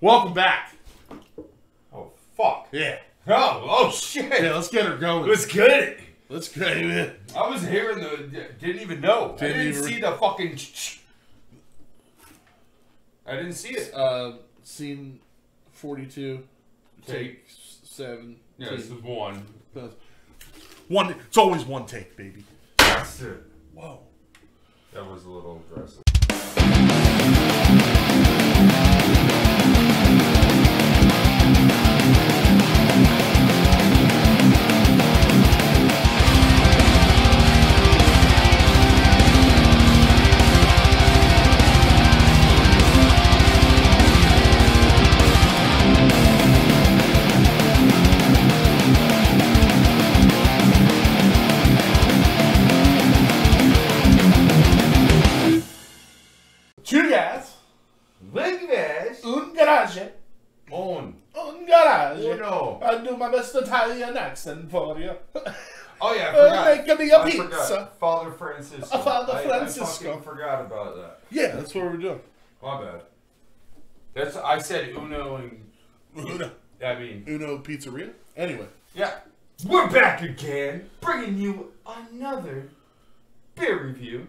Welcome back. Oh fuck. Yeah. Oh oh shit. Yeah, let's get her going. Let's get it. Let's get it. I was hearing the. Didn't even know. I Didn't didn't even- see the fucking. I didn't see it. Uh, scene 42, Take. take 7. Yeah, this is one. One, it's always one take, baby. That's it. Whoa. That was a little aggressive. Best Italian accent for you. Oh yeah, I Uh, forgot. make me a I pizza. forgot. Father Francisco. Uh, Father I- Francisco. I forgot about that. Yeah, that's what we're doing. My bad. That's I said Uno and Uno, I mean Uno Pizzeria. Anyway, yeah. We're back again, bringing you another beer review.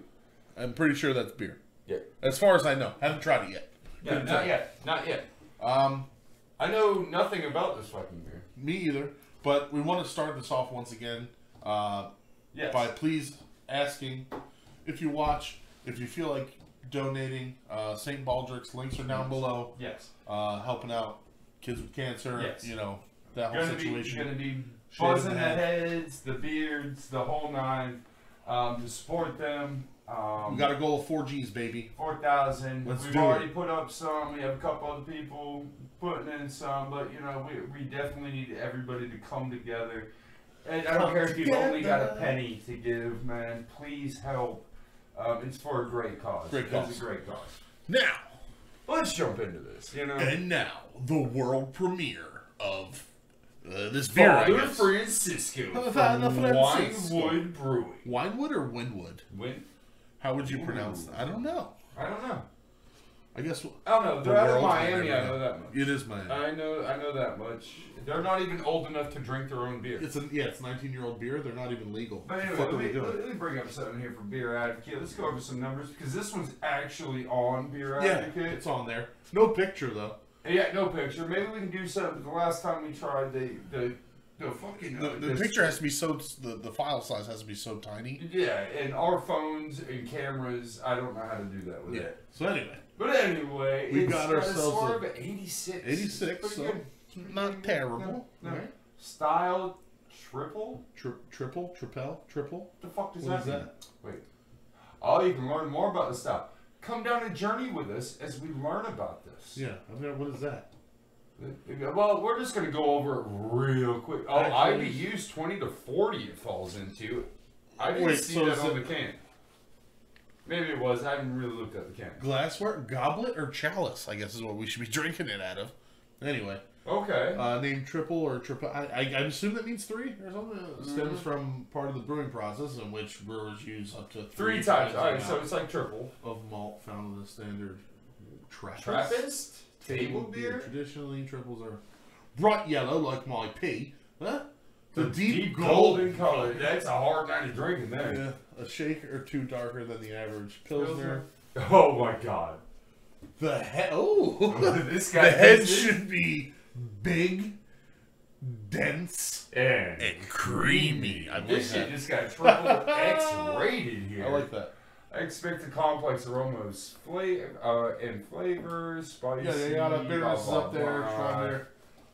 I'm pretty sure that's beer. Yeah. As far as I know, haven't tried it yet. Yeah, Couldn't not yet, not yet. Um, I know nothing about this fucking beer. Me either. But we want to start this off once again uh, Yes. by please asking if you watch, if you feel like donating. Uh, St. Baldrick's links are down below. Yes. Uh, helping out kids with cancer. Yes. You know that whole Gonna be, situation. gonna be buzzing the heads, the beards, the whole nine. Um, to support them. Um, we got a goal of four G's, baby. four thousand. We've already it. put up some. We have a couple other people putting in some, but you know, we, we definitely need everybody to come together. And I don't care if you've only got a penny to give, man. Please help. Um, it's for a great cause. Great It's cause. a great cause. Now Let's jump into this. You know, and now the world premiere of uh, this beer. I Father. Francisco Father from Francisco. Winewood Brewing. Winewood or Winwood? Win? How would you pronounce that? I don't know. I don't know. I guess I don't know. They're out of Miami. I know that much. it is my. I know. I know that much. They're not even old enough to drink their own beer. It's a yeah, it's 19 year old beer. They're not even legal. But anyway, What let me, let, me bring up something here for Beer Advocate. Let's go over some numbers because this one's actually on Beer Advocate. Yeah, it's on there. No picture though. Yeah, no picture. Maybe we can do something. The last time we tried, the the the fucking The, the picture has to be so the, the file size has to be so tiny. Yeah, and our phones and cameras, I don't know how to do that with Yeah. it. So anyway, But anyway, We it's got a ourselves score a- of 86. 86. So good. not terrible. No, no. Right? Style triple? Tri- triple, tripel, triple. What the fuck does What that is mean? that? Wait. Oh, you can learn more about the style. Come down a journey with us as we learn about this. Yeah. I mean, what is that? Uh, well, we're just going to go over it real quick. Oh, Actually- IBU's 20 to 40 it falls into. I didn't Wait, see so that is on it- the can. Maybe it was. I haven't really looked at the can. Glassware, goblet, or chalice? I guess is what we should be drinking it out of. Anyway, Okay. uh, name triple or triple. I, I, I assume that means three or something. It stems from part of the brewing process in which brewers use up to Three three, times. All right, so it's like triple. of malt found in the standard Trappist. Trappist? Table beer? Traditionally, triples are bright yellow like my pee. Huh? The, The deep, golden gold color. That's a hard night to drink in there. Yeah, a shake or two darker than the average pilsner. Oh my god. The head. Oh, this guy. The head should be big, dense, And and creamy. I like this that. shit just got triple X rated here. I like that. I expect a complex aromas, flavor, uh, and flavors, spicy. Yeah, they got a bitterness blah, up there, blah. strong there.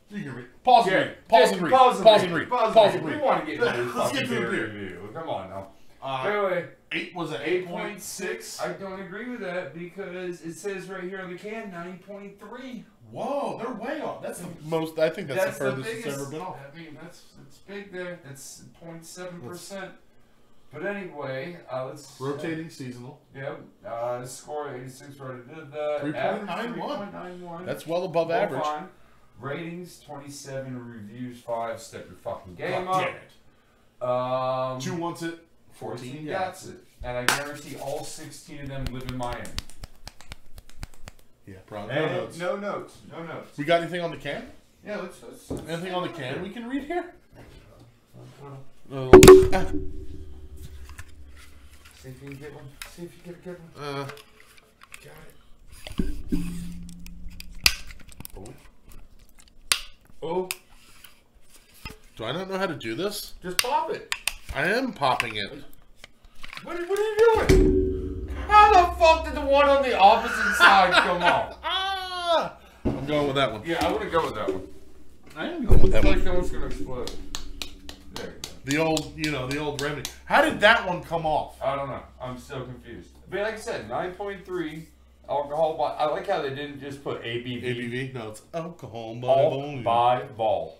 You can read. Pause and Yeah, read. Pause just and read. Pause and Pause read. Pause Pause and and read. read. We want to get into this Let's get to the beer beer. review. Come on now. Uh, Anyway, eight was an eight eight point six. I don't agree with that because it says right here on the can nine point three. Whoa, they're way off. That's the most. I think that's, That's the the furthest biggest. it's ever been off. I mean, that's it's big there. That's 0.7 percent. But anyway, uh, let's Rotating seasonal. Yep. Uh, score 86 already did that. 3.91. 3.91. That's well above Well, average. fine. Ratings 27, reviews 5. Step your fucking game God damn up. it. Um, Two wants it. 14 14 gets it. And I guarantee all 16 of them live in Miami. Yeah, probably. No notes. no notes. No notes. We got anything on the can? Yeah, let's. let's, let's Anything on the can we can read here? Uh, See if you can get one. See if you can get a good one. uh, Got it. Oh. Oh, do I not know how to do this? just pop it. I am popping it. What, what are you doing? How the fuck did the one on the opposite side come off? Ah! I'm going with that one. Yeah, I'm gonna go with that one. I am going with that Looks like one. that one's gonna explode. There you go. The old, you know, the old remedy. How did that one come off? I don't know. I'm still confused. But like I said, 9.3 alcohol. By, I like how they didn't just put ABV. ABV? No, it's alcohol by volume. by vol.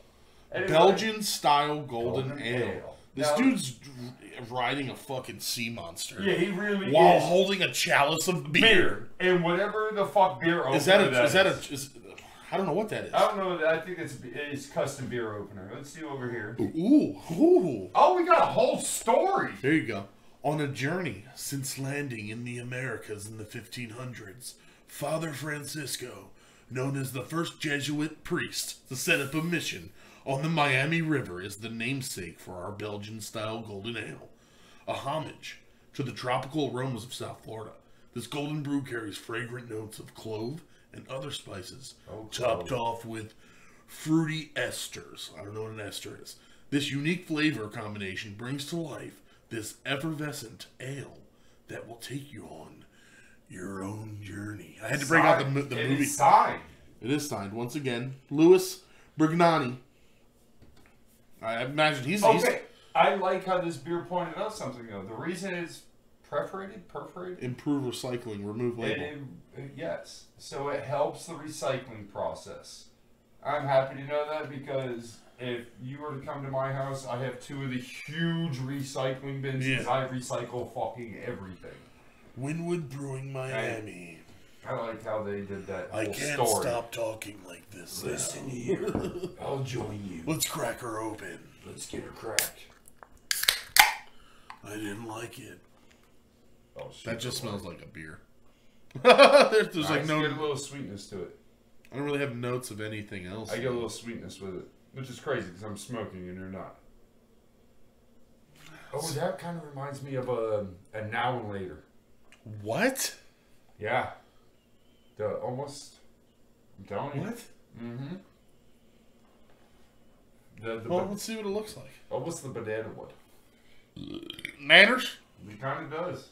Anyway, Belgian style golden, Golden ale. ale. This Now- dude's riding a fucking sea monster. Yeah, he really While is. holding a chalice of beer. beer and whatever the fuck beer opener Is that a? that Is that a? Is, I don't know what that is. I don't know. I think it's it's custom beer opener. Let's see over here. Ooh, ooh. Oh, we got a whole story. There you go. On a journey since landing in the Americas in the 1500s, Father Francisco, known as the first Jesuit priest to set up a mission on the Miami River, is the namesake for our Belgian style golden ale. A homage to the tropical aromas of South Florida. This golden brew carries fragrant notes of clove and other spices, Oh, topped off with fruity esters. I don't know what an ester is. This unique flavor combination brings to life this effervescent ale that will take you on your own journey. I had to bring out the, the It movie. is signed. It is signed once again. Louis Brignani. I imagine he's, he's Okay, I like how this beer pointed out something though. The reason it's perforated, perforated. improve recycling, remove label. It, it- yes, so it helps the recycling process. I'm happy to know that because if you were to come to my house, I have two of the huge recycling bins because Yeah. I recycle fucking everything. Wynwood Brewing Miami. I like how they did that I can't story. stop talking like this. Listen now. here, I'll join you. Let's crack her open. Let's get her cracked. I didn't like it. Oh, shit. That just smells like a beer. there's there's like Nice, no. get a little sweetness to it. I don't really have notes of anything else. I get a little sweetness with it, which is crazy because I'm smoking and you're not. Oh, that kind of reminds me of a, a now and later. What? Yeah. The almost. I'm telling you. What? Mm-hmm. The, the Well, ba- let's see what it looks like. almost the banana one. Manners? It kind of does.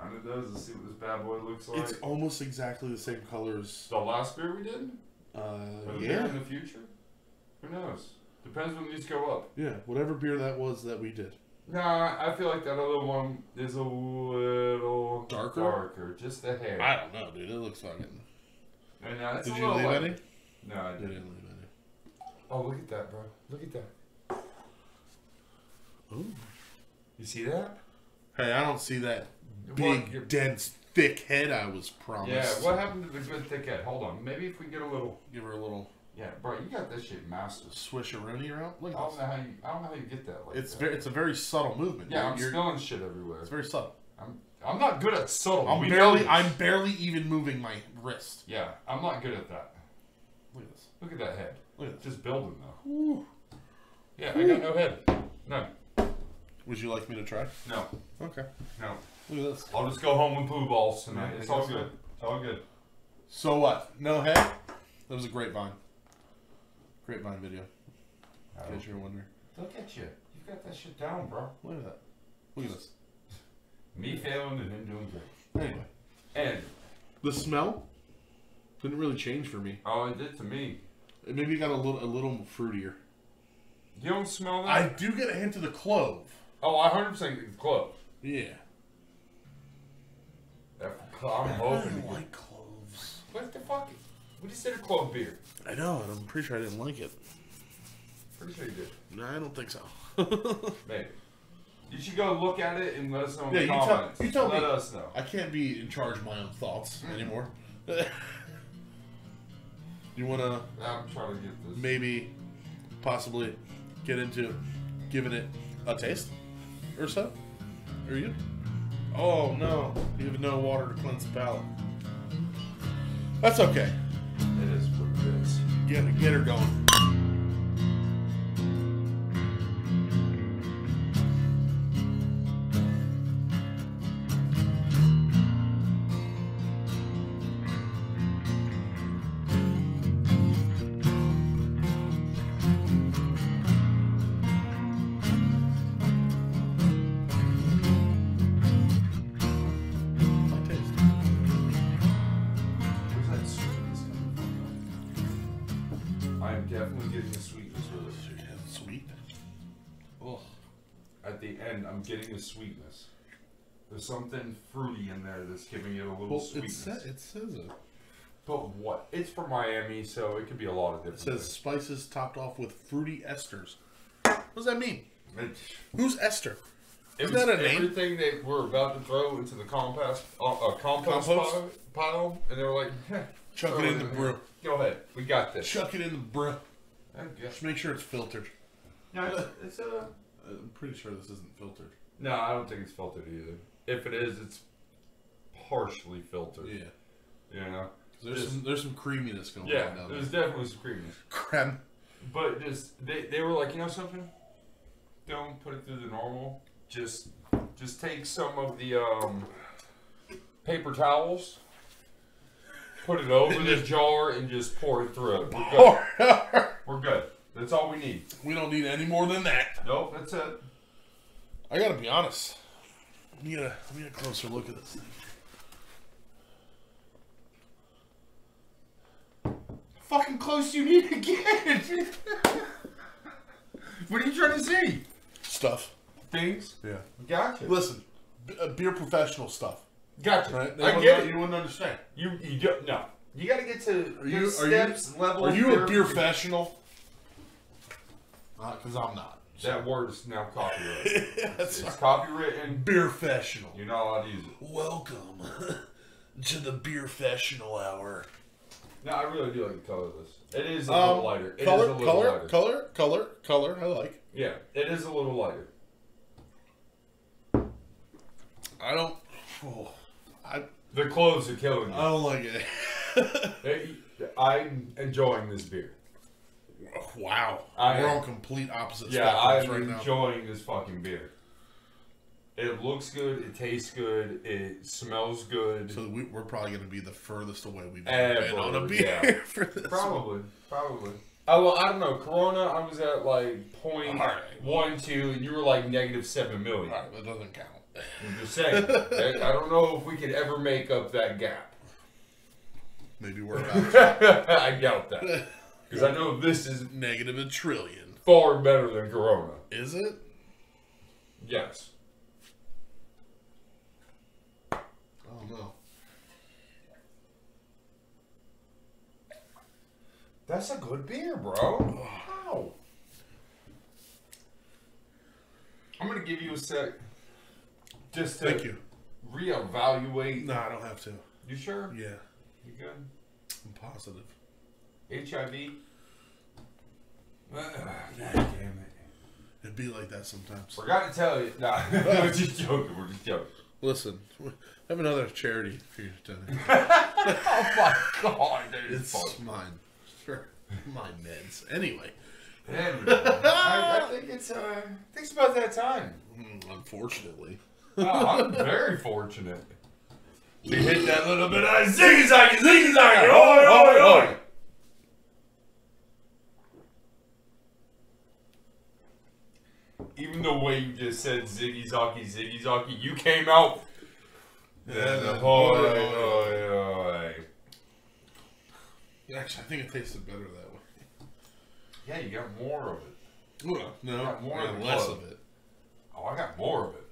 Kind of does. Let's see what this bad boy looks like. It's almost exactly the same color as. the last beer we did. Uh, Or the beer yeah. in the future. Who knows? Depends when these go up. Yeah, whatever beer that was that we did. Nah, I feel like that other one is a little Darker? Darker, just a hair. I don't know, dude. It looks fucking. and uh, it's Did a you little leave like- any? No, I I didn't. didn't leave any. Oh, look at that, bro. Look at that. Ooh. You see that? Hey, I don't see that big, you're- dense, thick head I was promised. Yeah. What happened to the good thick head? Hold on. Maybe if we get a little. Give her a little Yeah, bro. You got this shit mastered. swisheroonie around. Look I at don't this. know how you. I don't know how you get that. Like It's that. very, it's a very subtle movement. Yeah, dude. I'm You're- spilling shit everywhere. It's very subtle. I'm. I'm not good at subtle. I'm We know barely, this. I'm barely even moving my wrist. Yeah, I'm not good at that. Look at this. Look at that head. Look at this. Just building though. Ooh. Yeah, I got no head. No. Would you like me to try? No. Okay. No. Look at this. I'll just go home and poo balls tonight. Yeah, it's all good. It's all good. So what? No head? That was a grapevine. Grapevine video. In case you're wondering. Look at you. You've got that shit down, bro. Look at that. Look at this. Me failing and him doing great. Anyway, And the smell didn't really change for me. oh, it did to me. It maybe got a little a little fruitier. You don't smell that? I do get a hint of the clove. oh, I hundred percent get clove. Yeah. That- I'm hoping. to get- like cloves. What the fuck? What is it a clove beer? I know, and I'm pretty sure I didn't like it. Pretty sure you did. No, I don't think so. Maybe. You should go look at it and let us know in Yeah, the you tell- comments. you tell let me. us know. I can't be in charge of my own thoughts mm. anymore. you want to I'm trying to get this. maybe, possibly, get into giving it a taste or so? Are you? Oh no, you have no water to cleanse the palate. That's okay. It is what it is. Get get her going. I'm getting a sweetness. There's something fruity in there that's giving it a little well, it, sweetness. sa- it says it. But what? It's from Miami, so it could be a lot of It different says spices topped off with fruity esters. What does that mean? things. Who's Esther? Isn't that a name? everything that we're about to throw into the compost, uh, uh, compost, Compost? Pile, pile, and they were like, "Heh, Chuck it in the there. brew. Go ahead, we got this. Chuck it in the brew. Just make sure it's filtered. No, it's, it's uh, I'm pretty sure this isn't filtered. no, I don't think it's filtered either. If it is, it's partially filtered. Yeah. You know. There's Just- some there's some creaminess going Yeah, on down there's there. definitely some creaminess. Creme. But just they, they were like, you know something? Don't put it through the normal. Just just take some of the um, paper towels, put it over the jar, and just pour it through. We're good. We're good. That's all we need. we don't need any more than that. Nope, that's it. I gotta be honest. Let me get a let me get a closer look at this thing. Fucking close you need to get. what are you trying to see? Stuff. Things. Yeah. Gotcha. Listen, b- uh, beer professional stuff. Gotcha. Right? They I get it. You wouldn't understand. You you don't no. You got to get to Are you- the are you- steps level. Are you a beer professional? Because I'm not. That word is now copyrighted. That's it's copywritten. beer professional. You're not allowed to use it. Welcome to the beer professional hour. No, I really do like the color of this. It is a Um, little lighter. It is color, a little color, lighter. color, color, color. I like. Yeah, it is a little lighter. I don't. Oh, I The clothes are killing me. I don't like it. I'm enjoying this beer. Oh, wow, I we're on complete opposite Yeah, I'm right now. enjoying this fucking beer. It looks good. It tastes good. It smells good. So we, we're probably going to be the furthest away we've Ever, been on a beer yeah. for this. one. Probably, probably. Oh well, I don't know. Corona, I was at like point Alright. one two, and you were like negative seven million. All right, that doesn't count. I'm just saying. I I don't know if we could ever make up that gap. Maybe we're about I doubt that because I know this is negative a trillion. far better than Corona. Is it? Yes. Oh don't. That's a good beer, bro. Wow. I'm gonna give you a sec, just to Thank you. reevaluate. No, I don't have to. You sure? Yeah, You good? I'm positive. HIV. God damn it. It'd be like that sometimes. Forgot to tell you. Nah, we're just joking. We're just joking. Listen, I have another charity for you to Oh my god, dude. It's mine. Sure. My meds. Anyway, Anyway, I, I think it's uh, I think it's about that time. mm, unfortunately. Oh, I'm very fortunate. We hit that little bit of ziggy zaggy, ziggy zaggy, oi, oi, oi. Even the way you just said ziggy zaggy, ziggy zaggy, you came out. Yeah, the the- oi, oi, oi. Actually, I think it tasted better that way. Yeah, you got more of it. Well, no, Got more of less of it. Oh, I got more of it.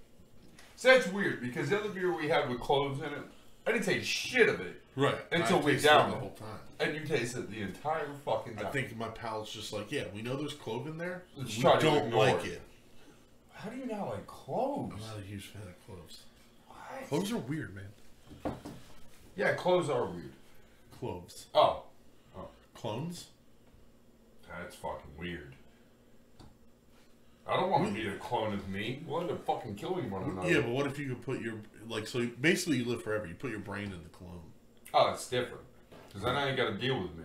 So that's weird because the other beer we had with cloves in it, I didn't taste shit of it, Right. Until we down it the whole time. and you tasted the entire fucking time. I think my palate's just like, yeah, we know there's clove in there. Let's we try don't like it. it. How do you not like cloves? I'm not a huge fan of cloves. What? Cloves are weird, man. Yeah, cloves are weird. Cloves. Oh, Oh. Clones? that's fucking weird. I don't want to be a clone of me. We'll end up fucking killing one another. Yeah, but what if you could put your like so basically you live forever. You put your brain in the clone. Oh, it's different. Because then I you got to deal with me.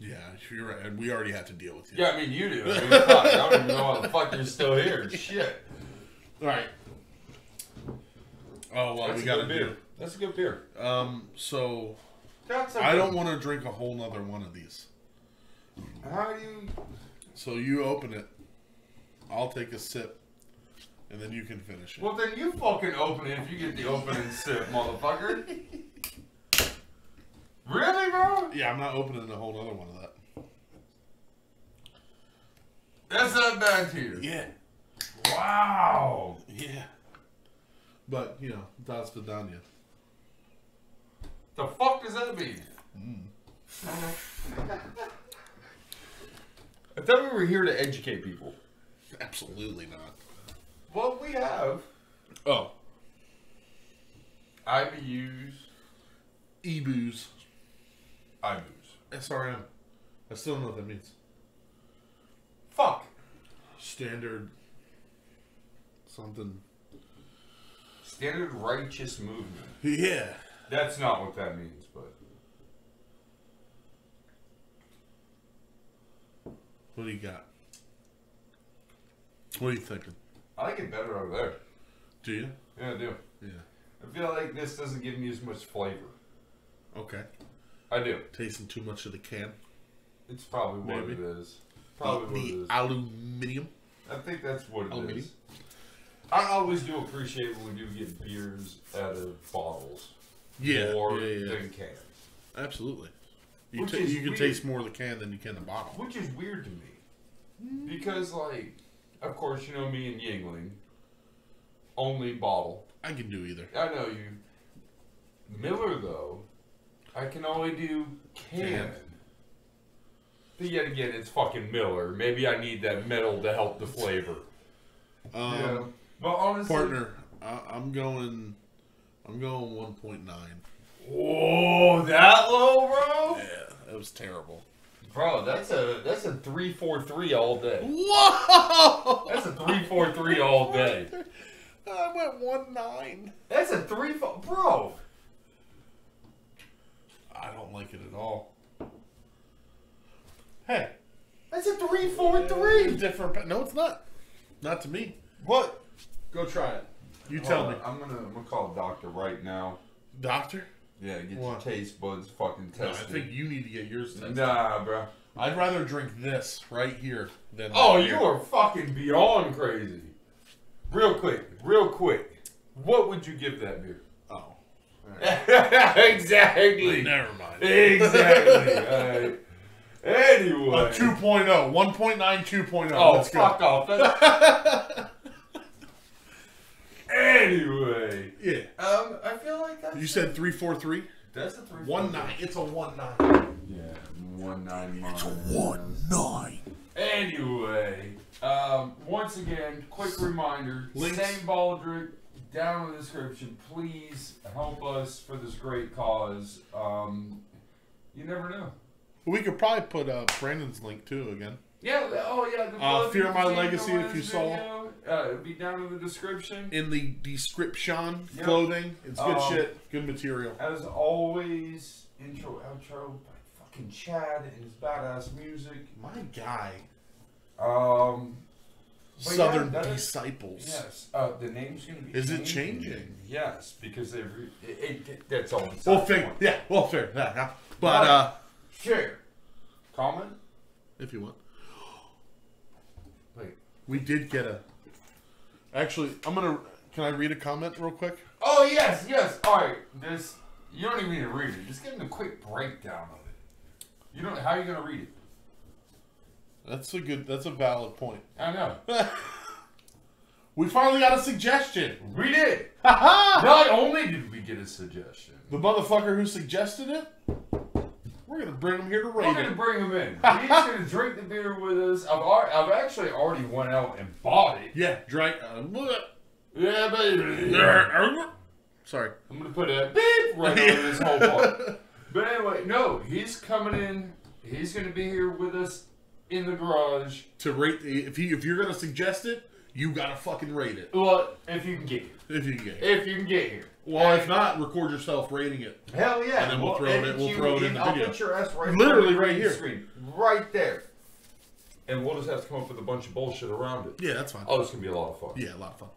Yeah, you're right. And we already have to deal with you. Yeah, I mean, you do. I mean, fuck, I don't even know how the fuck you're still here. Shit. All right. Oh well, That's we a gotta good beer. That's a good beer. Um, so That's a I don't want to drink a whole nother one of these. How do you. So you open it. I'll take a sip, and then you can finish it. Well, then you fucking open it if you get the opening sip, motherfucker. Really, bro? Yeah, I'm not opening a whole other one of that. That's not bad to you. Yeah, Wow. yeah. But you know, das vidanya. The fuck does that mean? Mm. I thought we were here to educate people. Absolutely not. Well, we have Oh, IBUs, e-booze, IBUs. SRM. I still don't know what that means. Fuck. Standard. Something. Standard righteous movement. Yeah. That's not what that means, but What do you got? What are you thinking? I like it better over there. Do you? Yeah, I do. Yeah. I feel like this doesn't give me as much flavor. Okay. I do. Tasting too much of the can. It's probably what Maybe. it is. Probably what the it is. aluminium. I think that's what it is. Aluminium? I always do appreciate when we do get beers out of bottles. Yeah. More yeah, yeah. than cans. Absolutely. You, ta- you can weird. taste more of the can than you can the bottle. Which is weird to me. Because, like, of course, you know me and Yuengling. Only bottle. I can do either. I know you. Miller, though, I can only do can. Can. But yet again, it's fucking Miller. Maybe I need that metal to help the flavor. Um, yeah. But honestly, Partner, I, I'm going. I'm going 1.9. Whoa, that low, bro? Yeah, that was terrible. Bro, that's a that's a three four three all day. Whoa! That's a three four three all day. I went one nine. That's a three four, bro. I don't like it at all. Hey, That's a three four three. different. pa- No, it's not. Not to me. What? Go try it. You tell me, I'm gonna I'm gonna call a doctor right now. doctor. Yeah, get What? your taste buds fucking No, I tested. think you need to get yours tested. Nah, bro. I'd rather drink this right here than. Oh, that you beer. are fucking beyond crazy. Real quick, real quick. What would you give that beer? Oh, exactly. never mind. Exactly. Alright. Anyway. A 2.0, 1.9, 2.0. Oh, Let's go. fuck off. Anyway. Yeah. Um, I feel like that's You said 343? that's a three. One nine. It's a one nine. Yeah, one nine It's a mile. one nine. Anyway, um, once again, quick reminder: Links. St. Baldrick down in the description. Please help us for this great cause. Um, you never know. We could probably put uh, Brandon's link too again. Yeah. Oh yeah. The Uh, Fear My can see in the Legacy, if you saw. video, Uh, it'll be down in the description. In the description, Yep. clothing. It's good Um, shit. Good material. As always, intro outro by fucking Chad and his badass music. My guy. Um, Southern yeah, that is- Disciples. yes, uh, the name's gonna be. Is it changing? Yes, because they. Re- it, it, that's all. We'll figure. Yeah, we'll that out. But uh, Share, comment. if you want, Wait. we did get a. Actually, I'm gonna. Can I read a comment real quick? Oh yes, yes. All right, this you don't even need to read it. Just give them a quick breakdown of it. You don't. How are you gonna read it? That's a good. That's a valid point. I know. we finally got a suggestion. We did. Ha Not only did we get a suggestion, The motherfucker who suggested it, we're gonna bring him here to we're rate gonna bring him in. He's gonna drink the beer with us. I've, I've actually already went out and bought it. Yeah, drink. Uh. Yeah, baby. Sorry. I'm gonna put a beep right over this whole part. But anyway, no, he's coming in. He's gonna be here with us in the garage. To rate, if he, if you're gonna suggest it, you gotta fucking rate it Well, if you can get here. if you can get it. If you can get here. Well, if not, record yourself rating it. Hell yeah! And then we'll throw it in- edit we'll you throw it in the I'll video. put your ass right Literally there right here. screen, right there. And we'll just have to come up with a bunch of bullshit around it. Yeah, that's fine. Oh, it's gonna be a lot of fun. Yeah, a lot of fun.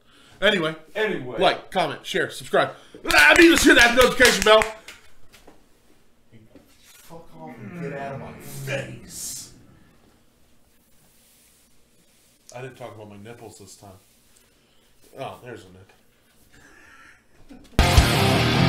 Anyway, Anyway, like, comment, share, subscribe. Ah, I mean the shit that notification bell. fuck off and get out of my face. I didn't talk about my nipples this time. Oh, there's a nip. Thank you.